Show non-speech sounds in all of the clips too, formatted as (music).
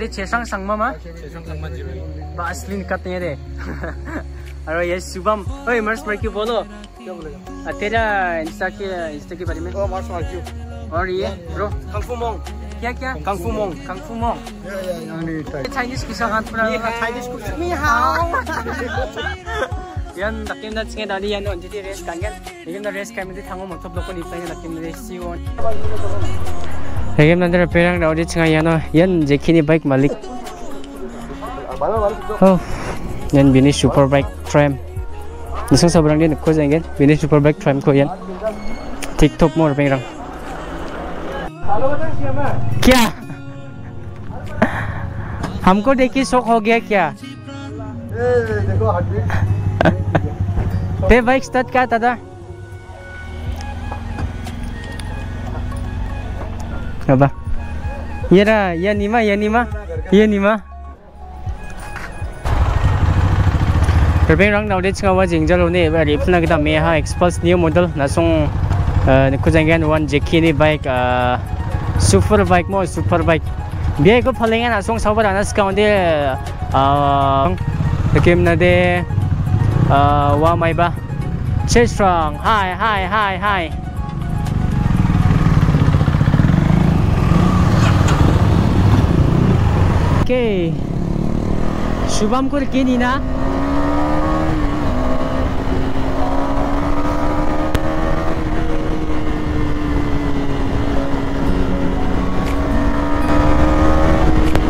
दे चेसंग संगमा मा चेसंग संगमा जीरो बा असली कतने दे अरे ये शुभम ओए मर्स पर क्यों बोलो क्या बोलेगा तेरा इंस्टा के इंस्टा के बारे में ओ मार्स मार्क्यू और ये ब्रो कंफू मोंग क्या क्या कंफू मोंग कंफू मोंग चाइनीज की संगत पर चाइनीज कुछ मी हाउ yan takim na tsinge dali yan on jadi race kangen igim na race kami di thango montop loko ni tanya takim na race on igim na dara perang na odi tsinga yan yan jekini bike malik oh yan bini super bike tram nisang sobrang din ko jangen bini super bike tram ko yan tiktok mo perang क्या हमको देखिए शौक हो गया क्या ते bike start क्या दादा apa ये रहा ये नीमा ये नीमा ये नीमा Perbeng rang naude chinga wa jingjalo ne ba ri phna kita me ha express new model na song ne kujangan one jeki ni bike super bike mo super bike biya ko phalenga na song sabar na ska onde a kim na de wa mai ba che strong hi hi hi hi 오케이 주밤골 끼니나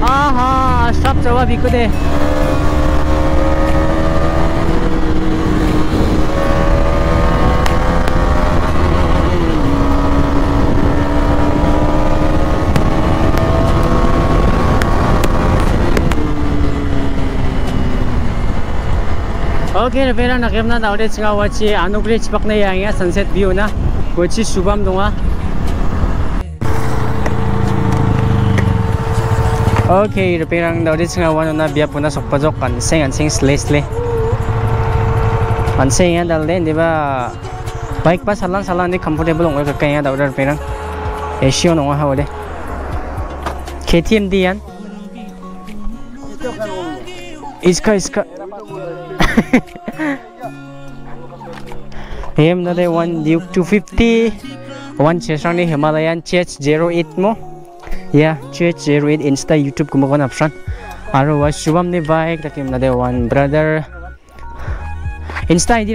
아하 샵 저와 비끄대 Okay. Shubham को किनी ना आहा सब जवाब बिको दे Oke, repera nakim na naulit nga wachi anugri chipak na yang sunset view na. Wachi subam dunga. Oke, repera naulit nga wano na biya puna sokpajok kan sing an sing slesle. An sing yan dal din, di ba? Bike pa salan salan di comfortable ngoi kakaya daw repera. Esio nunga hawale. KTM di yan. Iska iska. (laughs) હેમદલે one One two fifty one સેસોની Himalayan ચેચ zero એટમો યા ચેચ zero at Insta YouTube કુમો કોન option આરો વા શુભમ ને bike તકે હેમદલે one brother Insta ID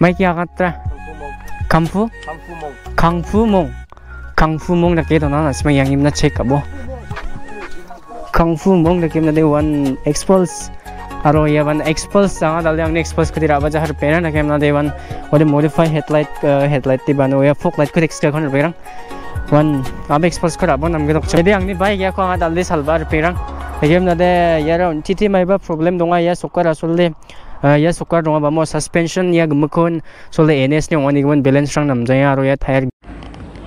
mai kia Agatra, kampu kangfu? Mong. Kangfu mong da kedo sma yang imna check abo. Mong de one expulse. Aro ya ban expulse janga dal yang expulse kudira ba jahar pena na kem na de ban ode modify headlight headlight ti ban ya fog light ko extra kon perang wan ab expulse ko rabon nam gedok chede ang ni bike ya ko nga dal de salbar perang kem na de ya ra titi mai ba problem donga ya sokar asul ya sokar donga ba mo suspension ya gmukon sole ns ni wani wan balance rang nam jaya aro ya tire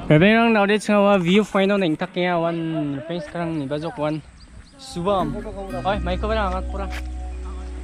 Perang na de chawa view final ning takya wan face krang ni bajok wan subam oi mai ko bara angat pura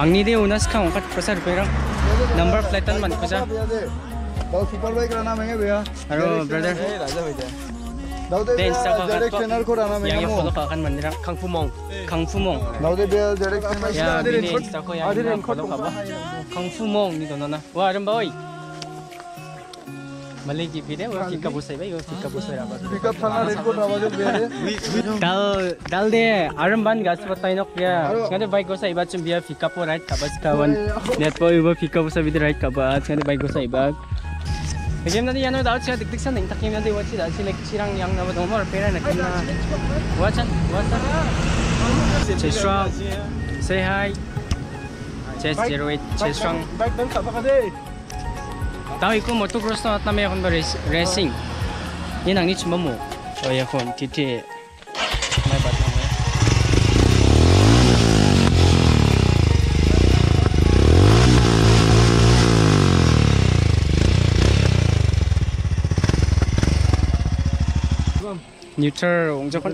ang nide unas ka ongkat prasar pera number plate tan man kuja dau super bike rana menge bhaiya aro brother raja bhaiya dau de insta direct channel ko rana menge mo yang photo kan mandir kangpumong kangpumong dau de bhaiya direct channel ya insta ko ya kangpumong ni dona. wa aram boy oy? Mali ki pide, wa ki kabusay ba? Wa ki kabusay ra ba? Pickup थाना raincoat आवाज भैया Dal dal de aram ban gas patay nok ya. Ngade bike ko sa iba chum biya pick up right kabas ka wan. Net po iba pick up sa bidi right kabas. Ngade bike ko sa iba. Kaya na di ano daw siya dikdik sa ning takim na di wa sila sila sirang yang na ba mo pera na kim na. Wa chan, wa chan. Che strong. Say hi. Chess 08, Chess strong. Bike दम खपा का दे tao ikut motocross tao tao mày còn racing nhưng nàng đi chụp mồm rồi giờ còn thì thì mày bắt nó 뉴트럴 옹적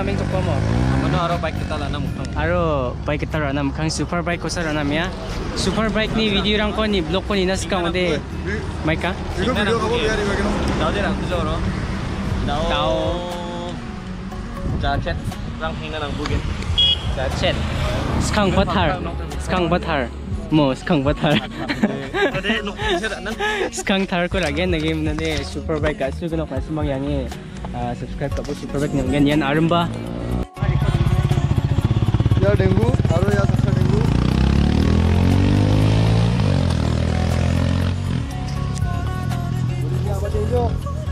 naming tukomo. Ano aro bike kita lana mukhang. Aro bike kita lana mukhang super bike ko sa lana miya. Super bike ni video rang ko ni blog ko ni nas ka mo de. Mai ka? Video video ka mo yari bagano. Dao de rang tujo ro. Dao. Dao. Jacket rang hinga nang bugin. Jacket. Skang bathar. Skang bathar. mo skang bathar. Skang tar ko lagi nagim na de super. ah, subscribe ka po super bike ni yan arumba या dengue आरो या सबसे dengue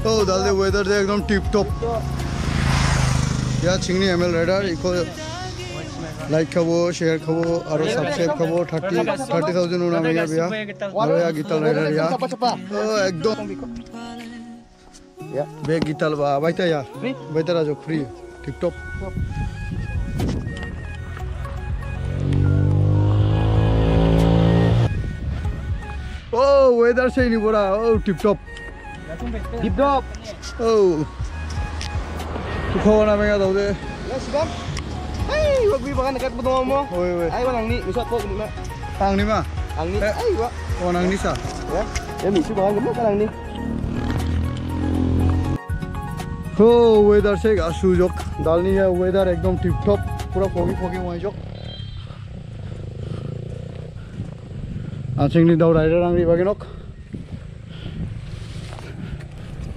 O dal they whether they एकदम tip top या चिंगनी ML rider eco like खाबो share खाबो आरो सब्सक्राइब खाबो 30 30000 उना मेगा बिया आरो या गीतल राइडर या Ya. Be gital ba, baita ya. Free? Baita rajo free. Tip top. top. Oh, weather say ni bora. Oh, tip top. Tip top. Oh. Tu kau nama yang tahu deh. Ya sudah. Hey, wag bi bakan dekat betul mo. Oi, oi. Ai wanang ni, usat kok ni mah. Tang ni mah. Ang ni. Ai wa. Wanang ni sa. Ya. Ya, mesti bakan gemuk kan ang ni. So weather সে গা সুযোগ। ডাল নিয়ে weather একদম tiptop পুরো foggy foggy মহিযোগ আছে দাও rider আমি বাকি নক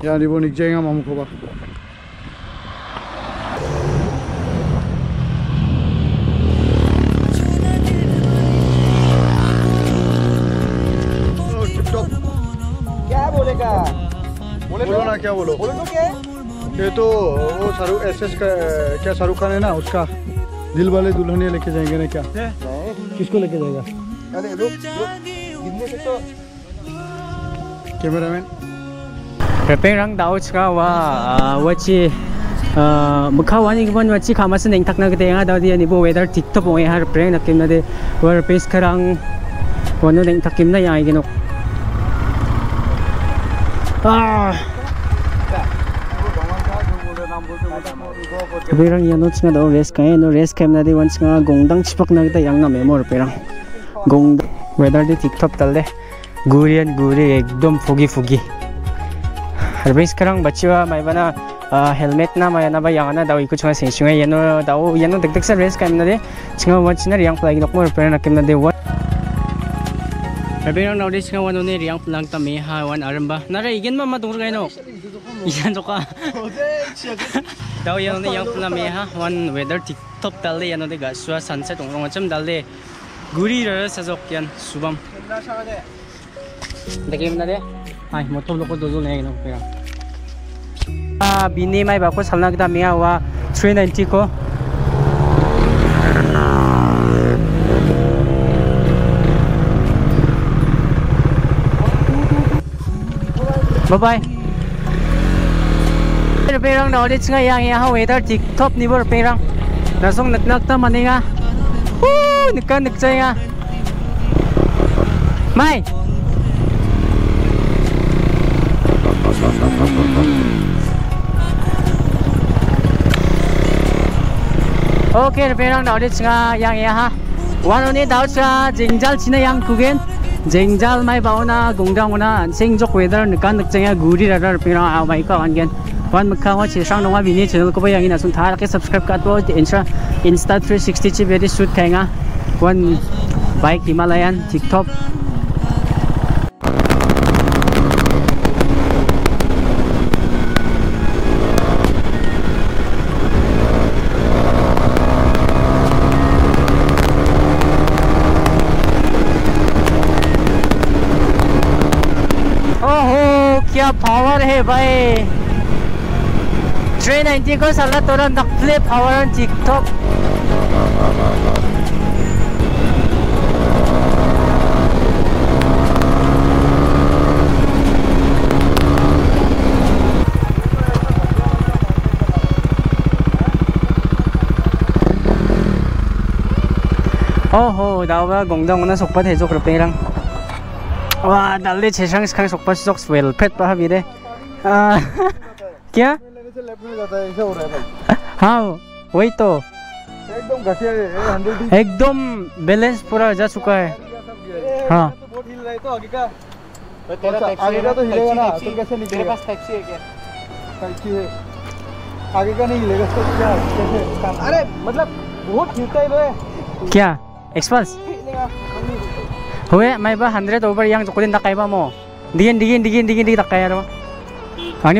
জানিব নিক জায়গা মামুক বা কে বলো বলো কে? ये तो वो शाहरुख एस एस का क्या शाहरुख खान है ना उसका दिल वाले दुल्हनिया लेके जाएँगे ना क्या. किसको लेके जाएगा. Gimne sa to. Cameraman Reperang daw chka wa ah, wachi mukha wani gban wachi khamas neng thakna ke tenga daw dia ni bo weather tiktok ong har preng nakim na de war pace karang wano neng takim na Pirang yano tsinga daw res kaya no res kaya na di wan tsinga gongdang chipak na kita yang na memor perang gong weather di tiktok talde gurian guri ekdom fugi fugi harbis karang baci wa may bana helmet na mai ba yang na daw iko chunga sensung ay yano daw yano dagdag sa rest kaya na di chunga once na yang plagi nok mor perang nakim na di wan Rabirang na ulit nga wano ni riang pulang ta meha wan aramba. Nara igen ma madurgay no. Iyan to ka đâu yên nó yên phun mẹ ha. One weather tiktok dalle nó đi gạt xua sunset ông ông chấm dalle guri rồi sao dọc yên. Subam đây em đây ai, một thùng đó rồi này nó phải à bini mai bảo có sắm lại cái mía wa 390 ko bye bye ter perang no de chinga yang ya hawe tar tik top ni bor perang da song nak nak ta mani nga hu nikan nik chai nga mai ok ter perang no de chinga yang ya ha. Wan ni dau cha jingjal china yang kugen jingjal mai na, sinh una sing jok weather nikan nik chai nga guri ra ra perang a mai ka an gen Wan makha wa chi sang nonga bini channel ko ba yang ina sun thar ke subscribe ka to insta insta 360 chi very shoot khainga. Wan bike Himalayan TikTok क्या power है भाई Reina Indigo sa lahat ulang nag-flip hawaran TikTok. 어허 나와 공동문화 속밭 해줘 그룹뱅이랑 와 난리 제상 스칸 속밭 수석 스웰 펫바 합이래 아 क्या से left में जाता है ऐसा हो रहा है भाई हाँ वही तो एकदम घटिया है एकदम बैलेंस पूरा जा चुका है हाँ तो बहुत हिल रहा है तो आगे का अच्छा, आगे का तो हिलेगा ना तो कैसे निकलेगा टैक्सी है क्या टैक्सी है आगे का नहीं हिलेगा तो क्या कैसे अरे मतलब बहुत हिलता है क्या एक्सपल्स हुए मैं बा hundred over yang jokotin takay ba mo digin digin digin digin digin takay ano ani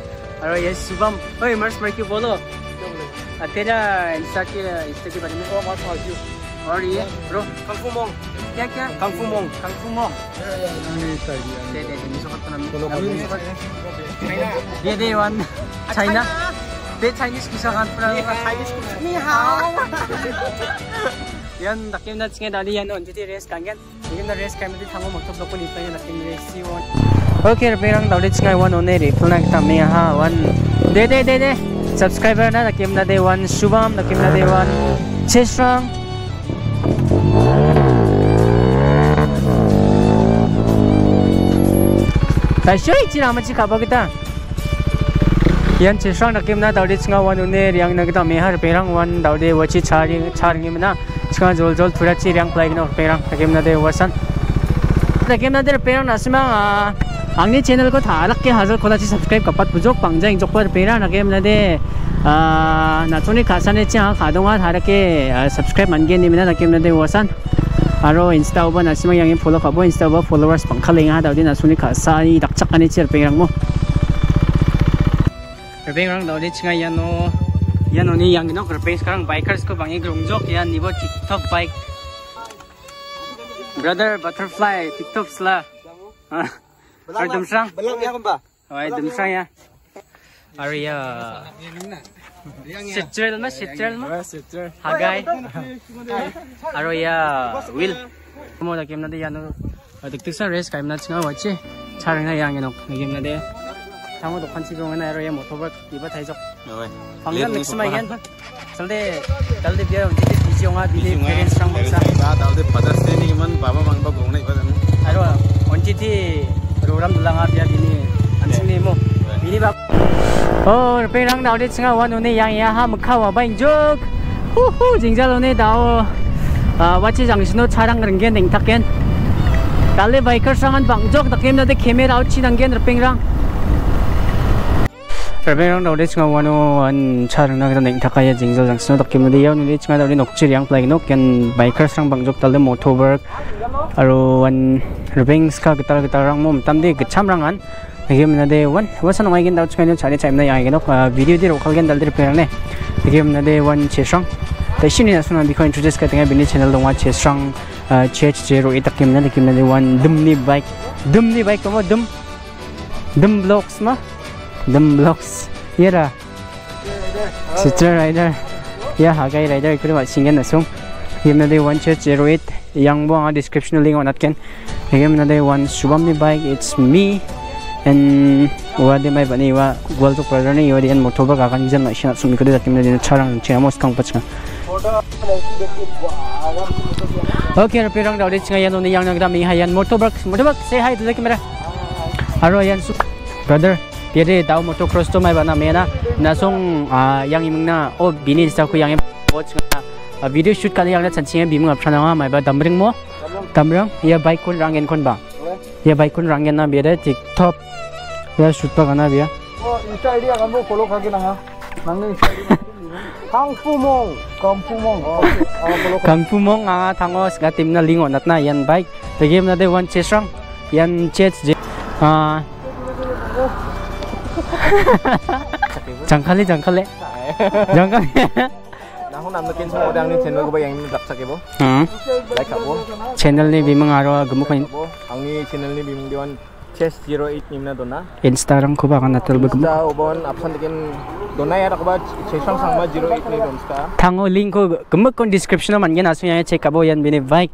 Aro yes subam. Oy mars mar ki bolo. तेरा इंस्टा के इंस्टा के बारे में ओ मत फालतू और ये ब्रो कंफू मोंग क्या क्या कंफू मोंग कंफू मोंग दे दे दे मिसो कत ना ये दे वन चाइना दे चाइनीज किसा kan pula Chinese ni hao yan nakim na tsinga dali yan on jadi race kangen ini na race kami di thango motor blok ni tanya nakim race si one okay tsinga one on eri pula kita me ha one de de de de subscriber na nakim na de one shubham nakim na de one chesrang ta shoi chira ma chi khaba kita yan chesrang nakim na dawde tsinga one on yang na kita me har perang one dawde wachi chari charing na chika jol jol thura chi yang play no perang nakim na de wasan bujok pangjang jok par perang nakim na de na choni khasane cha khadonga tharake subscribe mange ni mina nakim na de wasan aro insta uba na simang yang follow kabo insta uba followers pangkhaling ha dawdi na suni khasa ni dakchak ani chi perang mo perang dawdi chinga yano yan oni yang no kerpe sekarang bikers ko bangi grungjok yan nibo tiktok bike Brother butterfly TikTok sla. Ha. dumsang? Balang Belum ya kumpa. Hai dumsang ya. Are ya. Sitrel ma sitrel ma. Sitrel. Ha guy. Are ya. Will. Kumo da kemna de yanu. Adik tiksa race kaimna chinga wache. Charinga yangenok. na de. trong một con chim này rồi em một thôi bác thì bác thấy rồi rồi phòng nhân mình xem anh em sau đây sau đây bây giờ mình đi đi chung á đi đi về sang một sang ba sau đây bắt đầu xem đi mình baba mang bao gồng này bắt đầu à rồi còn chỉ thì program lang á bây giờ đi anh xem đi mo đi bác 어 배랑 나오지 친구가 와노네 양이야 하무카 와바인족 후후 징자로네 다오 아 와치 장신호 차랑 그런 게 냉탁겐 달리 바이커 상한 방족 다 게임 나데 케메라 아웃치 단겐 르팽랑 Perberang daw lech nga wano an charang na kita neng takaya jingjal jang sino takim nadi yaw nilech nga daw ni nokchi riang play nok yan bikers rang bangjok talde motoberg aro an rubings ka gitar gitar rang mom tamde gicham rang an 되게 문제데 원 와서 너무 이긴 다우츠 메뉴 자리 차임나 양이긴 어 비디오 뒤로 갈긴 달들 페랑네 되게 문제데 원 제상 대신에 나서는 비코인 주제스 같은 게 비니 채널 동안 제상 제치제로 이딱 김나 느낌나 원 듬니 바이크 듬니 바이크 뭐 듬 듬블록스 마 dum blocks yera Citra rider ya hagai rider ikut mak singen nasung game na day one chat 08 yang buang ang description link on atken game na day one subam ni bike it's me and wa de mai bani wa gwal to brother ni yodi and motoba ka kan jan na shina sumi ko de takim na din charang chemos kang pachka okay pirang daw de chinga yan oni yang nagda mi hayan motoba motoba say hi to the camera aro yan brother Biar tahu motocross tu mai bana mena nasong yang imna o ah, oh, bini sa ku yang watch ah, video shoot kali yang chan singa bimu apsana mai ba damring mo. Damring ya bike kun rangen kon ba. Ya bike kun rangen na biar tiktok. Ya shoot ba kana biar. Oh insta idea kan bo follow kaki na ha ah. nang insta Kangpumong, Kangpumong. Oh, Kangpumong anga tangos nga tim na lingon at na. Yan bike. Tagim na de one chest rang. Yan chest. Ah, jangan kali jangan kali jangan kali Nah, aku namnukin semua orang ini channel gue yang ini tak sakit bu. Hmm. Like aku. Channel ini bimang aro gemuk kan. Angi channel ini bimang diwan chess zero eight nimna dona. Insta orang kuba kan natal bergemuk. Insta obon absen dikin dona ya aku bah sesang sama zero eight nih dona. Tango link ko gemuk kon description man gen asunya cek abo yang bini baik.